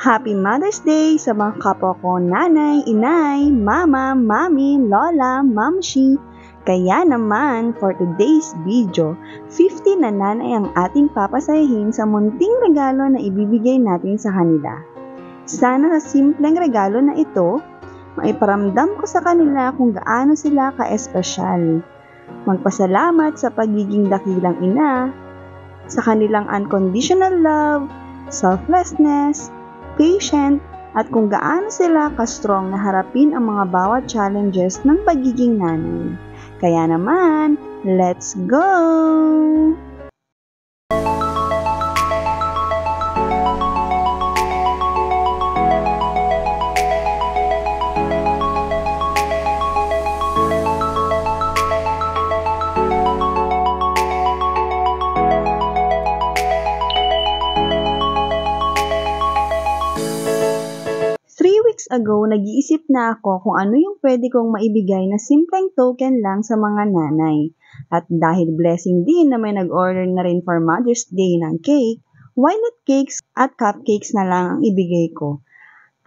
Happy Mother's Day sa mga kapwa ko nanay, inay, mama, mami, lola, mamshi. Kaya naman, for today's video, 50 na nanay ang ating papasayahin sa munting regalo na ibibigay natin sa kanila. Sana sa simpleng regalo na ito, maiparamdam ko sa kanila kung gaano sila ka-espesyal. Magpasalamat sa pagiging dakilang ina, sa kanilang unconditional love, selflessness, patient, at kung gaano sila ka-strong na harapin ang mga bawat challenges ng pagiging nanay. Kaya naman, let's go! Ago, nag-iisip na ako kung ano yung pwede kong maibigay na simpleng token lang sa mga nanay. At dahil blessing din na may nag-order na rin for Mother's Day ng cake, why not cakes at cupcakes na lang ang ibigay ko?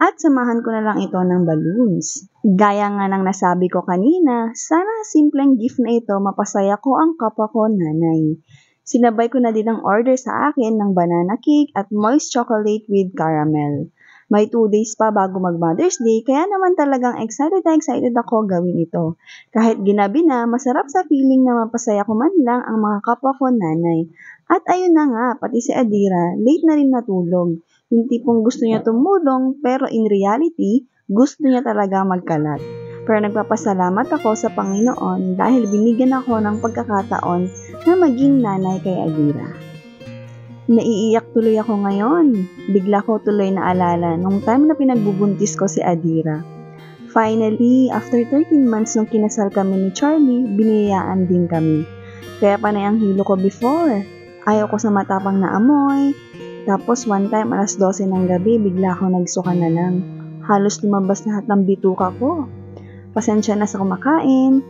At samahan ko na lang ito ng balloons. Gaya nga ng nasabi ko kanina, sana simpleng gift na ito mapasaya ko ang kapwa ko nanay. Sinabay ko na din ang order sa akin ng banana cake at moist chocolate with caramel. May 2 days pa bago mag Mother's Day, kaya naman talagang excited na excited ako gawin ito. Kahit ginabi na, masarap sa feeling na mapasaya ko man lang ang mga kapwa ko nanay. At ayun na nga, pati si Adira, late na rin natulog. Yung tipong gusto niya tumulong, pero in reality, gusto niya talaga magkalat. Pero nagpapasalamat ako sa Panginoon dahil binigyan ako ng pagkakataon na maging nanay kay Adira. Naiiyak tuloy ako ngayon. Bigla ko tuloy na alala nung time na pinagbubuntis ko si Adira. Finally, after 13 months nung kinasal kami ni Charlie, biniyayaan din kami. Kaya panay ang hilo ko before. Ayaw ko sa matapang na amoy. Tapos one time, alas 12 ng gabi, bigla ako nagsuka na lang. Halos lumabas lahat ng bituka ko. Pasensya na sa kumakain.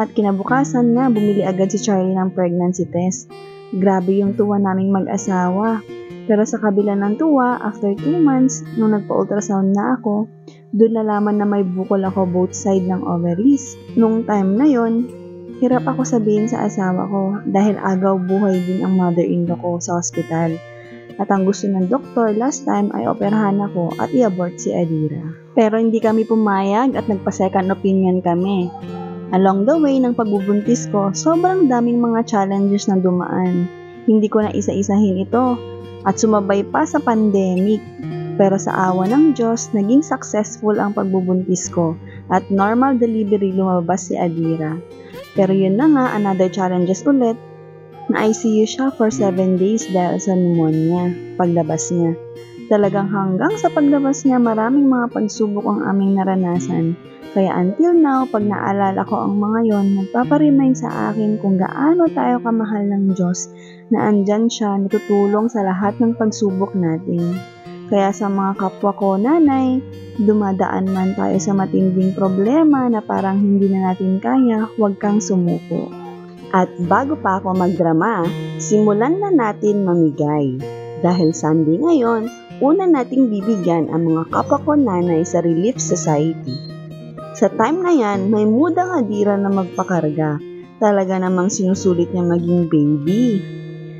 At kinabukasan na, bumili agad si Charlie ng pregnancy test. Grabe yung tuwa naming mag-asawa. Pero sa kabila ng tuwa, after 2 months, nung nagpa-ultrasound na ako, doon nalaman na may bukol ako both side ng ovaries. Nung time na yon, hirap ako sabihin sa asawa ko dahil agaw buhay din ang mother-in-law ko sa ospital. At ang gusto ng doktor last time ay operahan ako at i-abort si Adira. Pero hindi kami pumayag at nagpa-second opinion kami. Along the way ng pagbubuntis ko, sobrang daming mga challenges na dumaan. Hindi ko na isa-isahin ito at sumabay pa sa pandemic. Pero sa awa ng Diyos, naging successful ang pagbubuntis ko at normal delivery lumabas si Adira. Pero yun na nga, another challenges ulit, na ICU siya for 7 days dahil sa pneumonia, paglabas niya. Talagang hanggang sa paglabas niya, maraming mga pagsubok ang aming naranasan kaya until now, pag naalala ko ang mga yon, nagpaparemind sa akin kung gaano tayo kamahal ng Diyos na andyan siya natutulong sa lahat ng pagsubok natin. Kaya sa mga kapwa ko nanay, dumadaan man tayo sa matinding problema na parang hindi na natin kaya, huwag kang sumuko. At bago pa ako magdrama, simulan na natin mamigay. Dahil Sunday ngayon, una nating bibigyan ang mga kapwa ko nanay sa Relief Society. Sa time na yan, may mudang adira na magpakarga. Talaga namang sinusulit niya maging baby.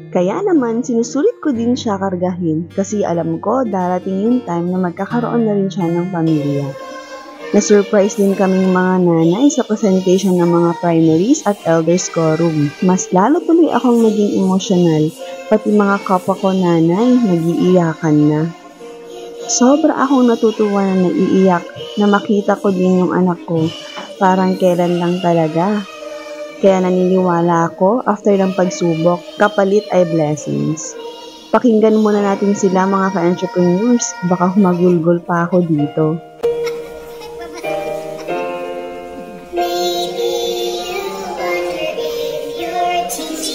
Kaya naman, sinusulit ko din siya kargahin kasi alam ko darating yung time na magkakaroon na rin siya ng pamilya. Na-surprise din kaming mga nanay sa presentation ng mga primaries at elders quorum. Mas lalo tuloy akong naging emotional, pati mga kapwa ko nanay nagiiyakan na. Sobra akong natutuwa na naiiyak na makita ko din yung anak ko. Parang kailan lang talaga. Kaya naniniwala ako after ng pagsubok, kapalit ay blessings. Pakinggan muna natin sila mga ka-entrepreneurs. Baka humagulgol pa ako dito. 亲近。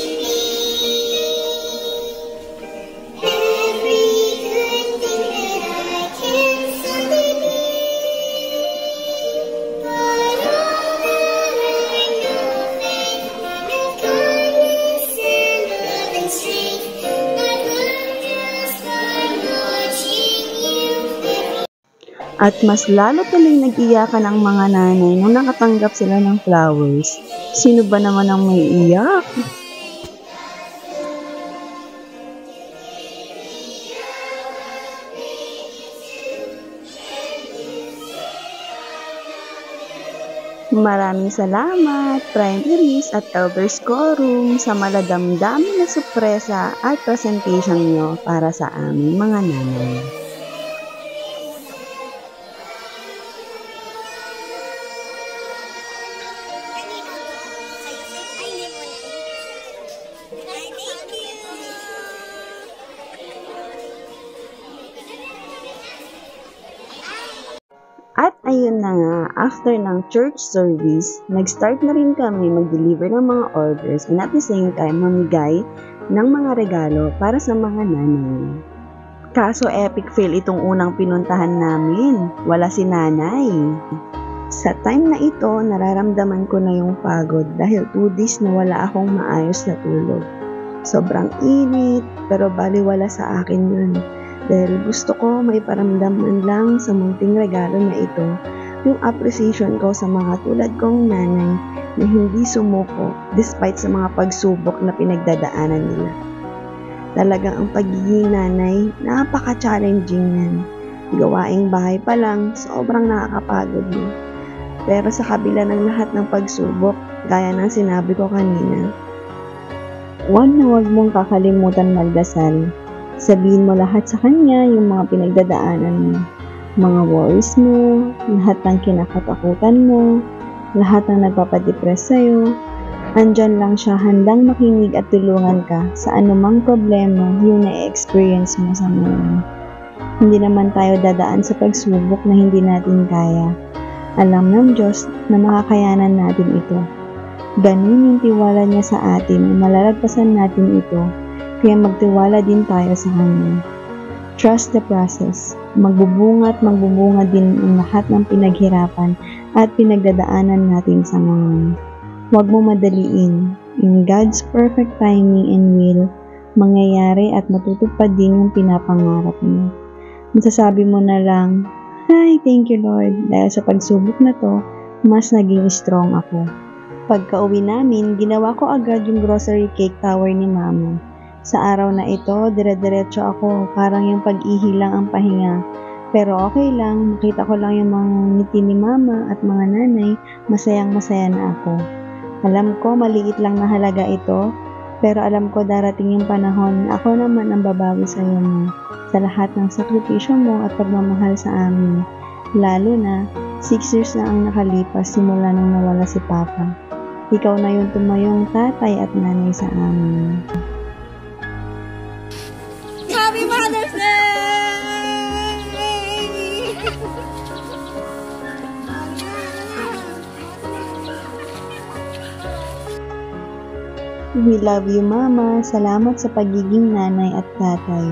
At mas lalo tuloy nag-iyakan ang mga nanay nung nakatanggap sila ng flowers. Sino ba naman ang may iyak? Maraming salamat, Prime Iris at Elder Scorum sa maladamdamin na sorpresa at presentation nyo para sa aming mga nanay. Ayun na nga, after ng church service, nag-start na rin kami mag-deliver ng mga orders and at the same time mamigay ng mga regalo para sa mga nanay. Kaso epic fail itong unang pinuntahan namin. Wala si nanay. Sa time na ito, nararamdaman ko na yung pagod dahil 2 days na wala akong maayos na tulog. Sobrang init, pero baliwala sa akin yun. Dahil gusto ko maiparamdam man lang sa munting regalo na ito yung appreciation ko sa mga tulad kong nanay na hindi sumuko despite sa mga pagsubok na pinagdadaanan nila. Talagang ang pagiging nanay, napaka-challenging yan. Gawaing bahay pa lang, sobrang nakakapagod mo. Pero sa kabila ng lahat ng pagsubok, gaya ng sinabi ko kanina, huwag na huwag mong kakalimutan magdasal. Sabihin mo lahat sa kanya yung mga pinagdadaanan mo, mga worries mo, lahat ng kinakatakutan mo, lahat ng nagpapadepress sa'yo. Andyan lang siya handang makinig at tulungan ka sa anumang problema yung na-experience mo sa ngayon. Hindi naman tayo dadaan sa pagsubok na hindi natin kaya. Alam ng Diyos na makakayanan natin ito. Ganun yung tiwala niya sa atin malalagpasan natin ito, kaya magtiwala din tayo sa Kanya. Trust the process. Magbubunga at magbubunga din ang lahat ng pinaghirapan at pinagdadaanan natin sa ngayon. Huwag mo madaliin. In God's perfect timing and will, mangyayari at matutupad din yung pinapangarap mo. Masasabi mo na lang, Hi, thank you Lord, dahil sa pagsubok na to, mas naging strong ako. Pagka uwi namin, ginawa ko agad yung grocery cake tower ni Mama. Sa araw na ito, dire-diretso ako, parang yung pag-ihilang ang pahinga. Pero okay lang, makita ko lang yung mga ngiti ni Mama at mga nanay, masayang masaya na ako. Alam ko, maliit lang na halaga ito, pero alam ko darating yung panahon na ako naman ang babawi sa iyo mo, sa lahat ng sakripisyo mo at pagmamahal sa amin. Lalo na, 6 years na ang nakalipas simula nung nawala si Papa. Ikaw na yung tumayong tatay at nanay sa amin. We love you, Mama. Salamat sa pagiging nanay at tatay.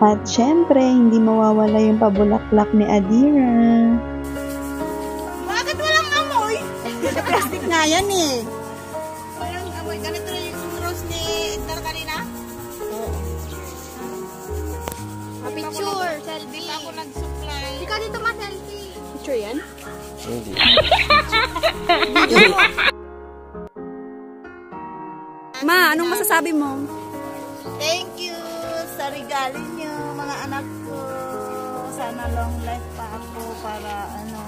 At syempre, hindi mawawala yung pabulaklak ni Adira. Nga yan eh. Walang amoy. Ganito na yung rose ni Edgar kanina? Oo. Picture, selfie. Hindi pa ako nag-supply. Hindi ka dito ma-selfie. Picture yan? Hindi. Ma, anong masasabi mo? Thank you sa regalo niyo, mga anak ko. Sana long life pa ako para ano...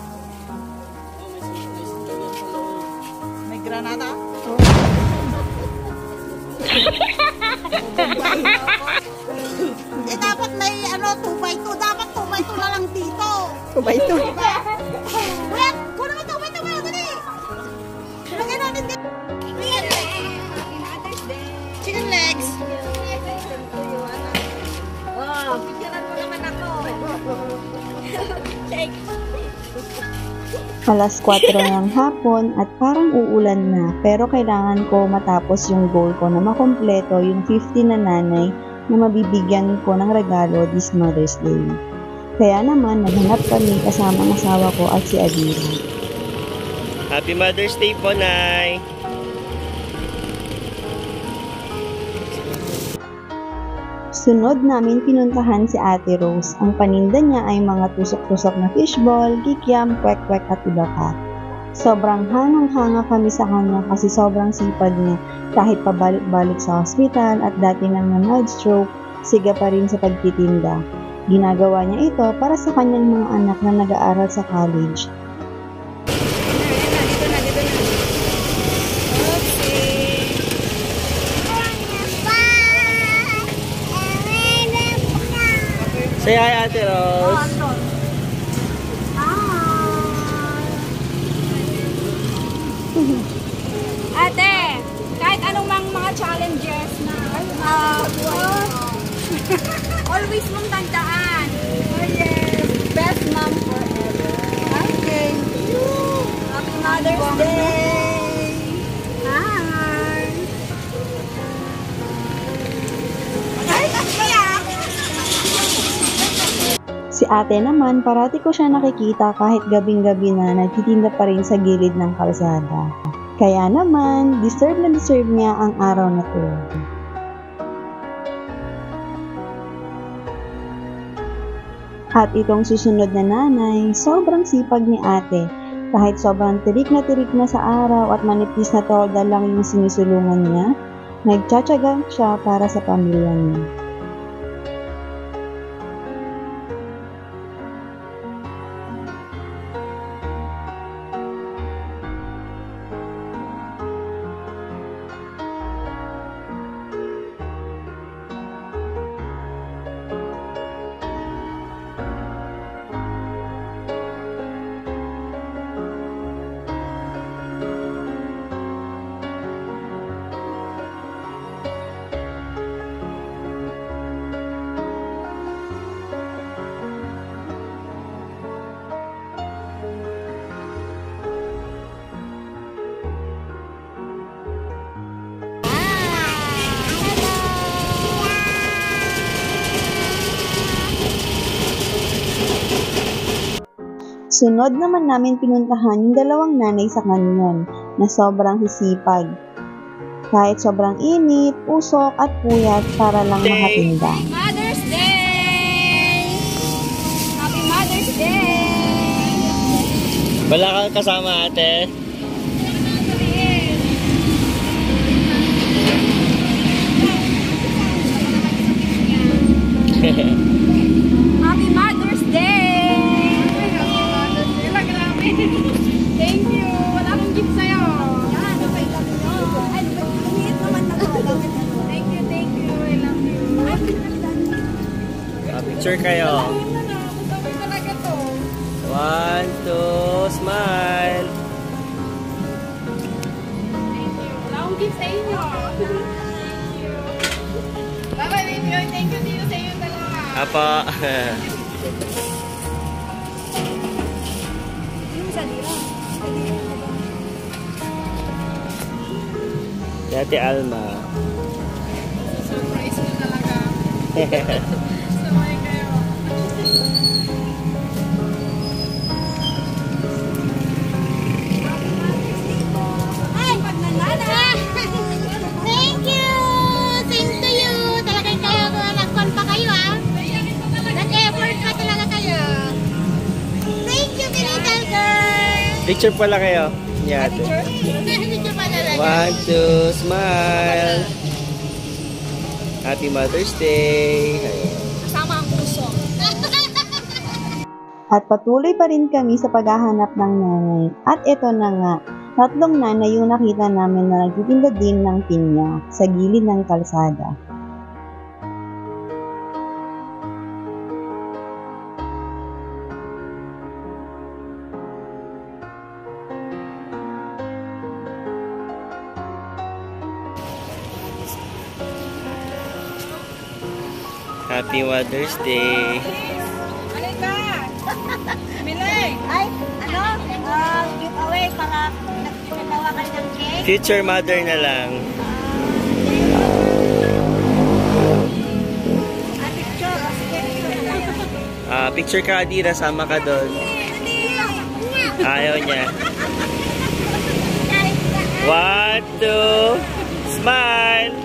Oo. eh dapat may ano, 2x2. Dapat 2x2 na lang dito. Kubay ito. Wait! Kunin mo 2x2 mo yung gani! Lagyan natin dito. Chicken legs. Chicken legs. Picturean mo naman ako. Shake. Alas 4 ng hapon at parang uulan na pero kailangan ko matapos yung goal ko na makompleto yung 50 na nanay na mabibigyan ko ng regalo this Mother's Day. Kaya naman naghanap kami kasama ang asawa ko at si Adira. Happy Mother's Day po, Nay! Sunod namin pinuntahan si Ate Rose. Ang paninda niya ay mga tusok-tusok na fishball, kikiam, kwek-kwek at iba pa. Sobrang hangang-hanga kami sa kanya kasi sobrang sipag niya kahit pabalik-balik sa hospital at dati nang na stroke, siga pa rin sa pagtitinda. Ginagawa niya ito para sa kanyang mga anak na nag-aaral sa college. Say hi, Ate Rose! Ate, kahit anong mang mga challenges na uh, always mong tandaan. Ate naman, parati ko siya nakikita kahit gabing-gabi na nagtitinda pa rin sa gilid ng kalsada. Kaya naman, deserve na deserve niya ang araw na to. At itong susunod na nanay, sobrang sipag ni ate. Kahit sobrang tirik na tirik na sa araw at manipis na tolda lang yung sinisulungan niya, nagtsatsaga siya para sa pamilya niya. Sunod naman namin pinuntahan yung dalawang nanay sa kanyon na sobrang sisipag. Kahit sobrang init, usok at puyat para lang makatinda. Mother's Day! Happy Mother's Day! Wala kang kasama, ate. Happy picture kayo. One, two, smile. Thank you. Akong gift sa inyo. Thank you. Bye-bye, baby. Thank you dito sa inyo dalawa. Apa. Ate Alma. Surprise mo talaga. Picture pala kayo. Talaga. One, two, smile. Happy Mother's Day. Kasama ang puso. At patuloy pa rin kami sa paghahanap ng nanay. At ito na nga, tatlong nanay yung nakita namin na nagtitinda din ng pinya sa gilid ng kalsada. Happy Mother's Day. Alin ka? Milay. Ay, ano? Ah, giveaway para nagpipagawa ka ng cake. Future mother na lang. Ah, picture. Ah, picture. Ah, picture ka, Adira. Sama ka doon. Ayaw niya. One, two, smile.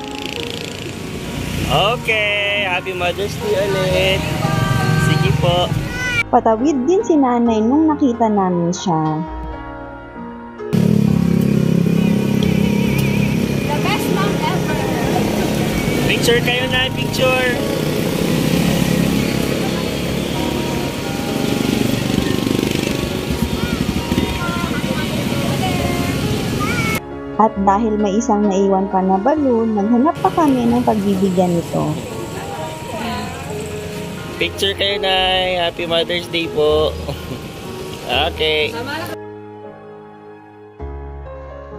Okay, Happy Mother's Day ulit. Sige po. Patawid din si nanay nung nakita namin siya. The best mom ever. Picture kayo na, picture. At dahil may isang naiwan pa na balon, naghanap pa kami ng pagbibigyan nito. Picture kayo na. Happy Mother's Day po. okay.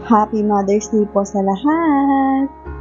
Happy Mother's Day po sa lahat!